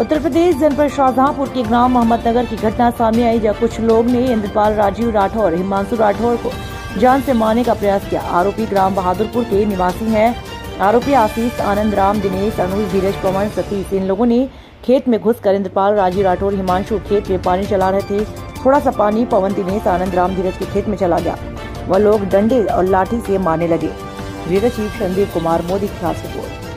उत्तर प्रदेश, जनपद शाहजहांपुर के ग्राम मोहम्मदनगर की घटना सामने आई जब कुछ लोग ने इंद्रपाल राजीव राठौर और हिमांशु राठौर को जान से मारने का प्रयास किया। आरोपी ग्राम बहादुरपुर के निवासी हैं। आरोपी आशीष, आनंद राम, दिनेश, अनुज, धीरज, पवन, सतीश, इन लोगों ने खेत में घुसकर इंद्रपाल राजीव राठौर, हिमांशु खेत में पानी चला रहे थे। थोड़ा सा पानी पवन, दिनेश, आनंद राम, धीरज के खेत में चला गया। वह लोग डंडे और लाठी से मारने लगे। ब्यूरो चीफ संदीप कुमार, मोदी की खास रिपोर्ट।